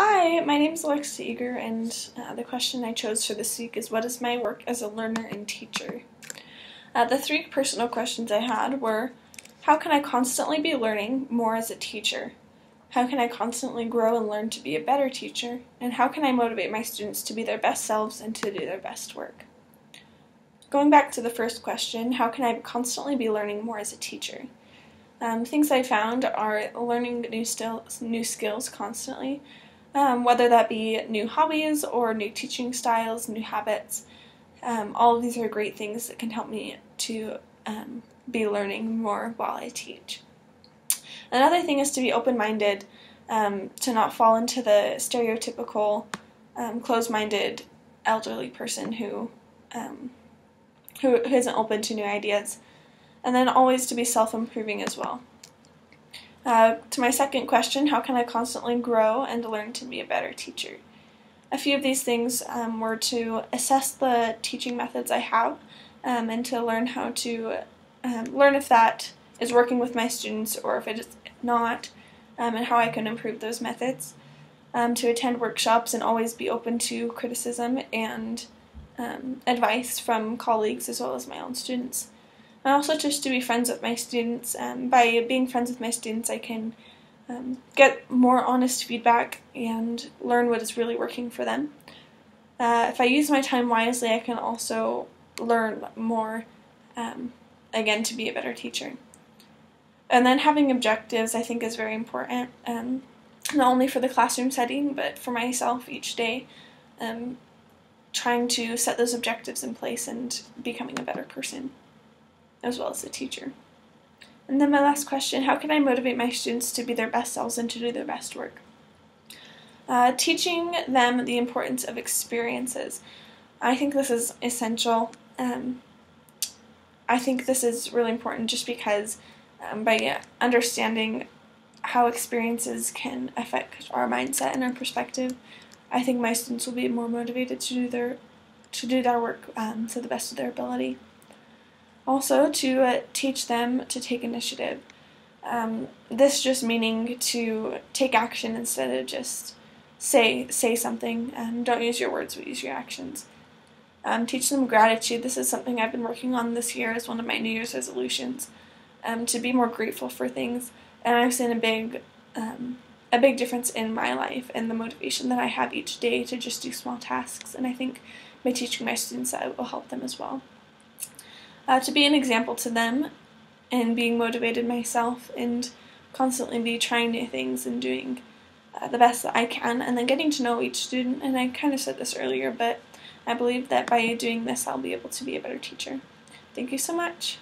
Hi, my name is Alexa Eagar, and uh, the question I chose for this week is What is my work as a learner and teacher? Uh, the three personal questions I had were How can I constantly be learning more as a teacher? How can I constantly grow and learn to be a better teacher? And how can I motivate my students to be their best selves and to do their best work? Going back to the first question, how can I constantly be learning more as a teacher? Um, things I found are learning new, new skills constantly, um, whether that be new hobbies or new teaching styles, new habits. Um, all of these are great things that can help me to um, be learning more while I teach. Another thing is to be open minded, um, to not fall into the stereotypical um, closed minded elderly person who, um, who, who isn't open to new ideas. And then always to be self improving as well. Uh, to my second question, how can I constantly grow and learn to be a better teacher? A few of these things um, were to assess the teaching methods I have um, and to learn how to um, learn if that is working with my students or if it is not, um, and how I can improve those methods. Um, to attend workshops and always be open to criticism and um, advice from colleagues as well as my own students. And also just to be friends with my students. Um, by being friends with my students, I can um, get more honest feedback and learn what is really working for them. Uh, if I use my time wisely, I can also learn more, um, again, to be a better teacher. And then having objectives, I think, is very important, um, not only for the classroom setting, but for myself each day. Um, trying to set those objectives in place and becoming a better person, as well as a teacher. And then my last question how can I motivate my students to be their best selves and to do their best work? Uh, teaching them the importance of experiences. I think this is essential. Um, I think this is really important just because um, by understanding how experiences can affect our mindset and our perspective, I think my students will be more motivated to do their to do their work um, to the best of their ability. Also, to uh, teach them to take initiative. Um, this just meaning to take action instead of just say say something. Um, don't use your words, but use your actions. Um, teach them gratitude. This is something I've been working on this year as one of my New Year's resolutions um, to be more grateful for things. And I've seen a big, um, a big difference in my life and the motivation that I have each day to just do small tasks. And I think by teaching my students that will help them as well. Uh, to be an example to them and being motivated myself and constantly be trying new things and doing uh, the best that I can and then getting to know each student. And I kind of said this earlier, but I believe that by doing this, I'll be able to be a better teacher. Thank you so much.